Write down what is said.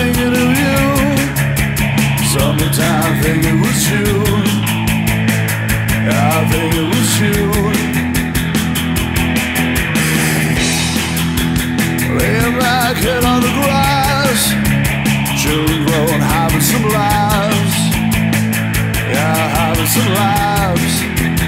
thinking of you. summertime thinking it was you. I think it was you. Laying back, head on the grass, children growing, having some laughs. Yeah, having some laughs.